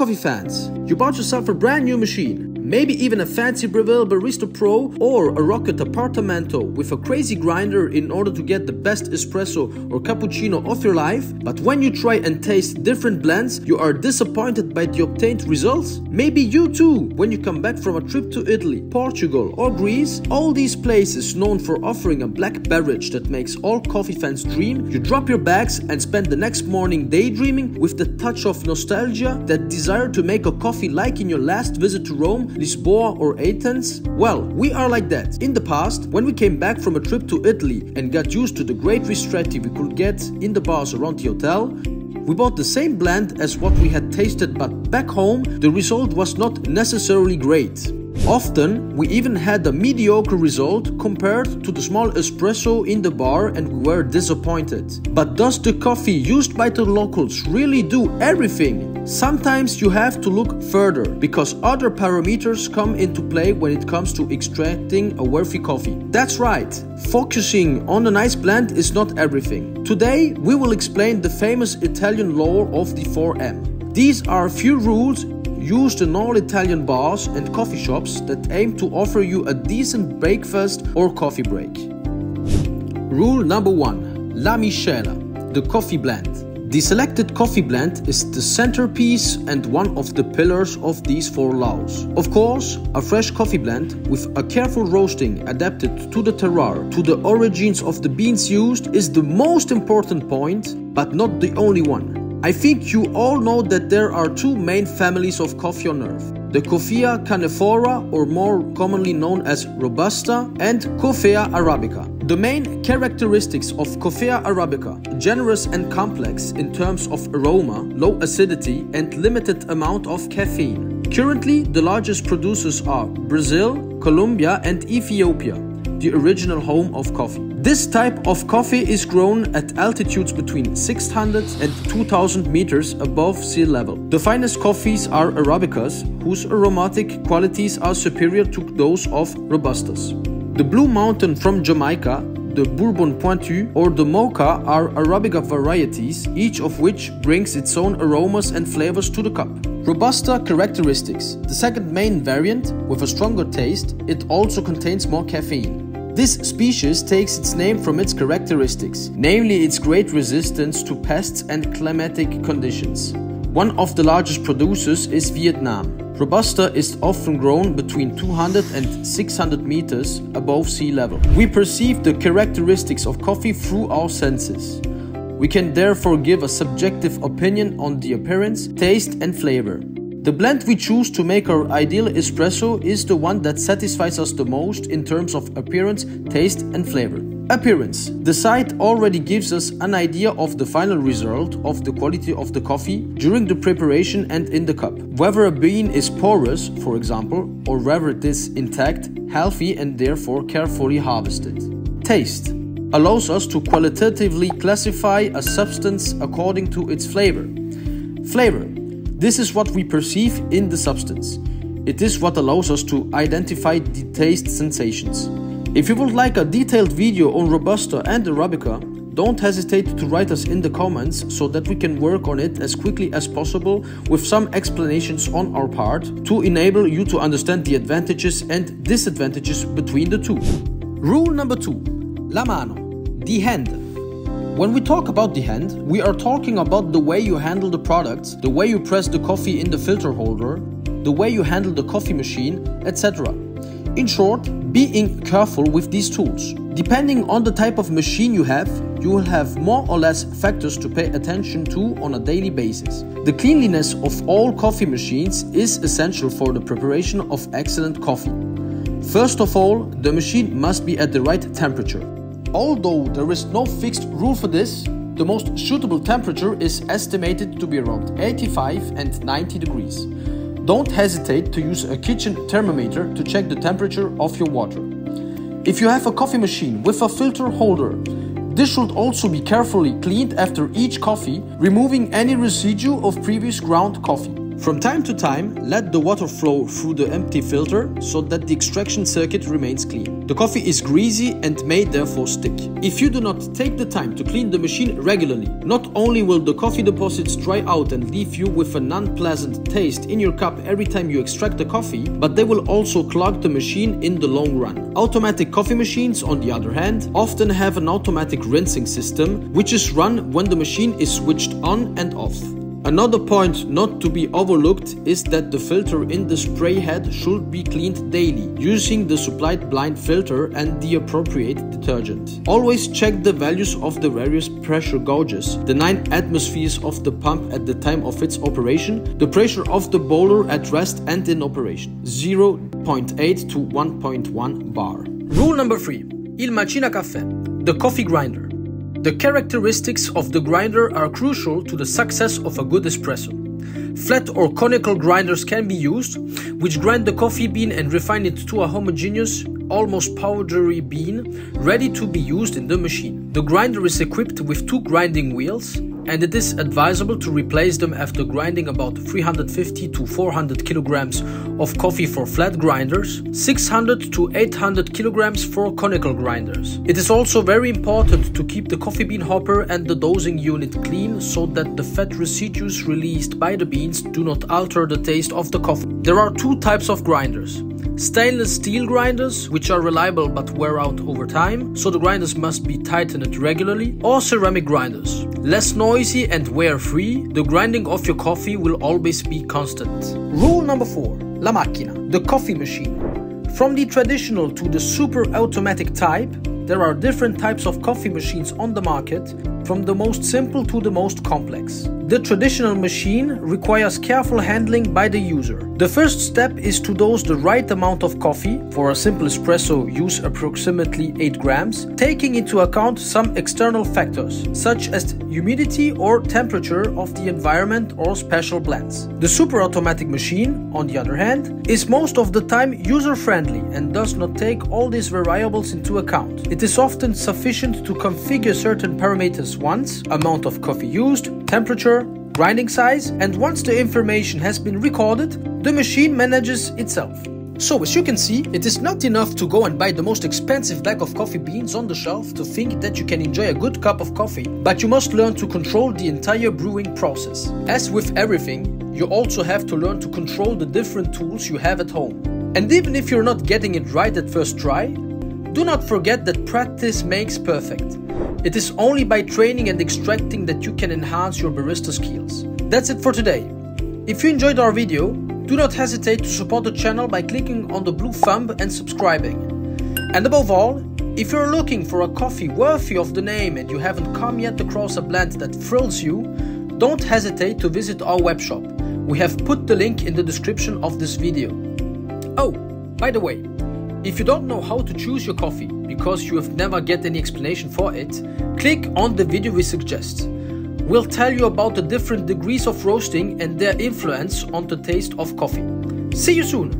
Coffee fans, you bought yourself a brand new machine. Maybe even a fancy Breville Barista Pro or a Rocket Appartamento with a crazy grinder in order to get the best espresso or cappuccino of your life. But when you try and taste different blends, you are disappointed by the obtained results? Maybe you too, when you come back from a trip to Italy, Portugal, or Greece, all these places known for offering a black beverage that makes all coffee fans dream, you drop your bags and spend the next morning daydreaming with the touch of nostalgia, that desire to make a coffee like in your last visit to Rome Lisboa or Athens? Well, we are like that. In the past, when we came back from a trip to Italy and got used to the great ristretti we could get in the bars around the hotel, we bought the same blend as what we had tasted, but back home, the result was not necessarily great. Often, we even had a mediocre result compared to the small espresso in the bar and we were disappointed. But does the coffee used by the locals really do everything? Sometimes you have to look further because other parameters come into play when it comes to extracting a worthy coffee. That's right, focusing on a nice blend is not everything. Today, we will explain the famous Italian law of the 4M. These are a few rules used in all Italian bars and coffee shops that aim to offer you a decent breakfast or coffee break. Rule number 1 La Miscela, the coffee blend. The selected coffee blend is the centerpiece and one of the pillars of these four laws. Of course, a fresh coffee blend with a careful roasting adapted to the terroir, to the origins of the beans used is the most important point, but not the only one. I think you all know that there are two main families of coffee on earth. The Coffea canephora, or more commonly known as Robusta, and Coffea arabica. The main characteristics of Coffea arabica, generous and complex in terms of aroma, low acidity, and limited amount of caffeine. Currently, the largest producers are Brazil, Colombia, and Ethiopia, the original home of coffee. This type of coffee is grown at altitudes between 600 and 2000 meters above sea level. The finest coffees are Arabicas, whose aromatic qualities are superior to those of Robustas. The Blue Mountain from Jamaica, the Bourbon Pointu, or the Mocha are Arabica varieties, each of which brings its own aromas and flavors to the cup. Robusta characteristics. The second main variant, with a stronger taste, it also contains more caffeine. This species takes its name from its characteristics, namely its great resistance to pests and climatic conditions. One of the largest producers is Vietnam. Robusta is often grown between 200 and 600 meters above sea level. We perceive the characteristics of coffee through our senses. We can therefore give a subjective opinion on the appearance, taste and flavor. The blend we choose to make our ideal espresso is the one that satisfies us the most in terms of appearance, taste and flavor. Appearance. The sight already gives us an idea of the final result of the quality of the coffee during the preparation and in the cup. Whether a bean is porous, for example, or whether it is intact, healthy and therefore carefully harvested. Taste allows us to qualitatively classify a substance according to its flavor. Flavor this is what we perceive in the substance. It is what allows us to identify the taste sensations. If you would like a detailed video on Robusta and Arabica, don't hesitate to write us in the comments so that we can work on it as quickly as possible with some explanations on our part to enable you to understand the advantages and disadvantages between the two. Rule number two La mano, the hand. When we talk about the hand, we are talking about the way you handle the products, the way you press the coffee in the filter holder, the way you handle the coffee machine, etc. In short, being careful with these tools. Depending on the type of machine you have, you will have more or less factors to pay attention to on a daily basis. The cleanliness of all coffee machines is essential for the preparation of excellent coffee. First of all, the machine must be at the right temperature. Although there is no fixed rule for this, the most suitable temperature is estimated to be around 85 and 90 degrees. Don't hesitate to use a kitchen thermometer to check the temperature of your water. If you have a coffee machine with a filter holder, this should also be carefully cleaned after each coffee, removing any residue of previous ground coffee. From time to time, let the water flow through the empty filter so that the extraction circuit remains clean. The coffee is greasy and may therefore stick. If you do not take the time to clean the machine regularly, not only will the coffee deposits dry out and leave you with an unpleasant taste in your cup every time you extract the coffee, but they will also clog the machine in the long run. Automatic coffee machines, on the other hand, often have an automatic rinsing system, which is run when the machine is switched on and off. Another point not to be overlooked is that the filter in the spray head should be cleaned daily using the supplied blind filter and the appropriate detergent. Always check the values of the various pressure gauges, the 9 atmospheres of the pump at the time of its operation, the pressure of the boiler at rest and in operation, 0.8 to 1.1 bar. Rule number 3. Il Macina Caffè, the coffee grinder. The characteristics of the grinder are crucial to the success of a good espresso. Flat or conical grinders can be used, which grind the coffee bean and refine it to a homogeneous, almost powdery bean, ready to be used in the machine. The grinder is equipped with two grinding wheels, and it is advisable to replace them after grinding about 350 to 400 kilograms of coffee for flat grinders, 600 to 800 kilograms for conical grinders. It is also very important to keep the coffee bean hopper and the dosing unit clean so that the fat residues released by the beans do not alter the taste of the coffee. There are two types of grinders. Stainless steel grinders, which are reliable but wear out over time, so the grinders must be tightened regularly, or ceramic grinders. Less noisy and wear free, the grinding of your coffee will always be constant. Rule number 4 La Macchina, the coffee machine. From the traditional to the super automatic type, there are different types of coffee machines on the market, from the most simple to the most complex. The traditional machine requires careful handling by the user. The first step is to dose the right amount of coffee. For a simple espresso, use approximately 8 grams, taking into account some external factors, such as humidity or temperature of the environment or special blends. The super automatic machine, on the other hand, is most of the time user-friendly and does not take all these variables into account. It is often sufficient to configure certain parameters once, amount of coffee used, temperature, grinding size, and once the information has been recorded, the machine manages itself. So as you can see, it is not enough to go and buy the most expensive bag of coffee beans on the shelf to think that you can enjoy a good cup of coffee, but you must learn to control the entire brewing process. As with everything, you also have to learn to control the different tools you have at home. And even if you're not getting it right at first try, do not forget that practice makes perfect. It is only by training and extracting that you can enhance your barista skills. That's it for today. If you enjoyed our video, do not hesitate to support the channel by clicking on the blue thumb and subscribing. And above all, if you're looking for a coffee worthy of the name and you haven't come yet across a blend that thrills you, don't hesitate to visit our webshop. We have put the link in the description of this video. Oh, by the way, if you don't know how to choose your coffee because you have never get any explanation for it, click on the video we suggest. We'll tell you about the different degrees of roasting and their influence on the taste of coffee. See you soon!